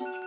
much.